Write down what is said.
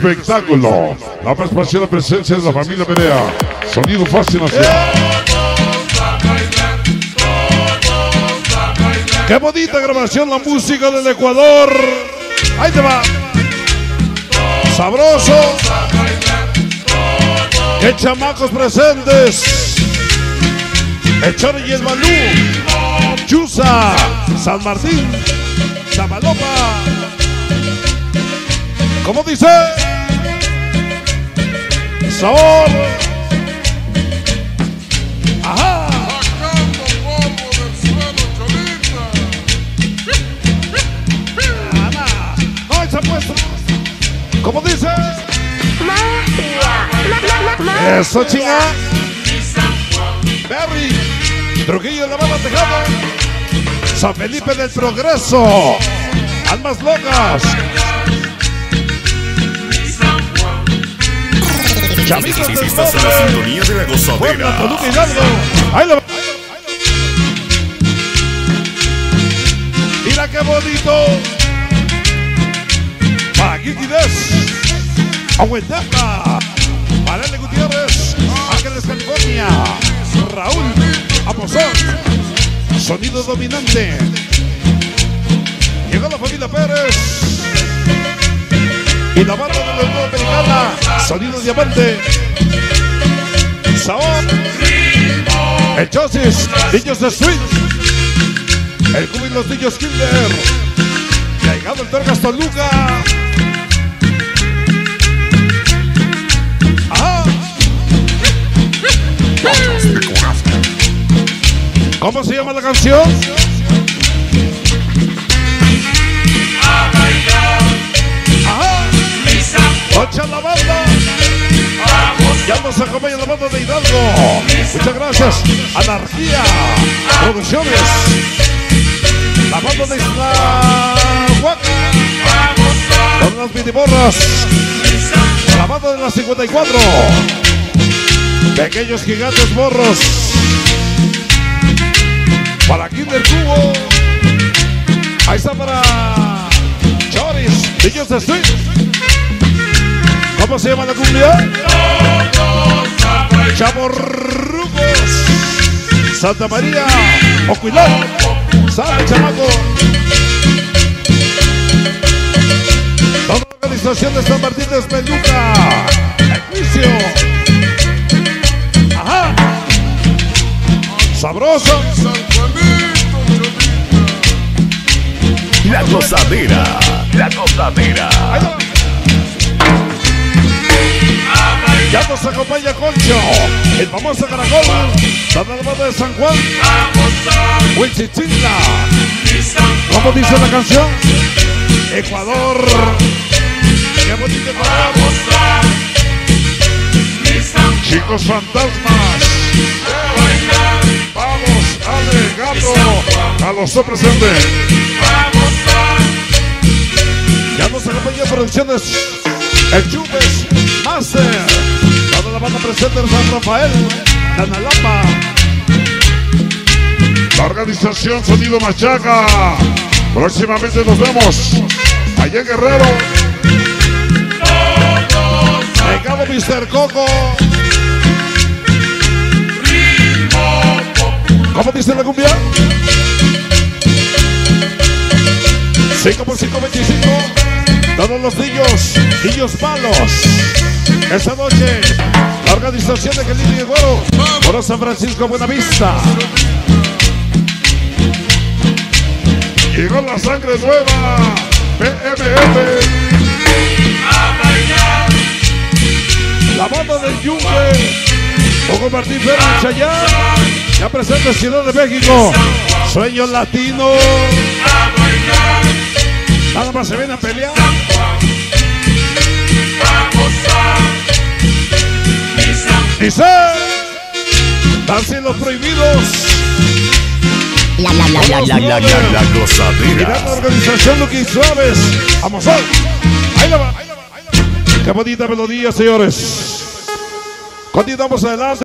espectáculo. La más la presencia de la familia Perea. Sonido fascinación. Qué bonita grabación la música del Ecuador. Ahí te va. Sabroso. Qué chamacos presentes. El Chori y el Malú. Chusa. San Martín. Zamalopa. ¿Cómo dice? Sabor. Ajá. No, esa puesta. ¿Cómo dice? Eso, chinga. Berry. Trujillo de la banda tejada. San Felipe del Progreso. Almas locas. Chavitos del Estás en la sintonía de la Puebla, gozadera. Toluca, Hidalgo. Ahí lo. Mira qué bonito. Para Kitty Des. Aguentepla. Para L. Gutiérrez. Ángeles, California. Raúl. Amozón. Sonido dominante. Llegó la familia Pérez. Y la banda de Unión Americana. Sonido diamante. Sabor. El Chosis. Niños de Street. El Cubo y los niños Killer. Llegado el Torgas Toluca. ¿Cómo se llama la canción? Nos acompaña la banda de Hidalgo. Muchas gracias. Anarquía. Producciones. La banda de Islahuaca. Con las miniborras. La banda de las 54. Pequeños gigantes morros. Para Kinder Cubo. Ahí está para Choris. Niños de Street. ¿Cómo se llama la cumbia? Chavorrucos. Santa María. Ocuilán. Sale, chamaco. Toda la organización de San Martín de Espeluca. El juicio. Ajá. Sabroso. La gozadera. La gozadera. El famoso caracol, la banda de San Juan, Huichichila. ¿Cómo dice la canción? Ecuador. Qué bonito. Chicos fantasmas. Vamos, gato. A los presentes. Ya nos acompaña Producciones, el Chupes, Master, de San Rafael, Tanalapa. La organización Sonido Machaca. Próximamente nos vemos. Allá Guerrero. Llegado Mr. Coco. ¿Cómo dice la cumbia? 5 por 5, 25. Todos los niños, niños malos. Esta noche, la organización de Gelini y Güero, por San Francisco Buenavista. Llegó la sangre nueva. PMF. La banda del Yunque. Hugo Martín Fernández Chayán. Ya presente Ciudad de México. Sueño latino. Nada más se ven a pelear. Dice. Danse los prohibidos. La la la la La, la, la, la Mirando la gozadera. organización Lucky Suaves. Vamos a Ahí la va. Qué bonita melodía, señores. Continuamos adelante.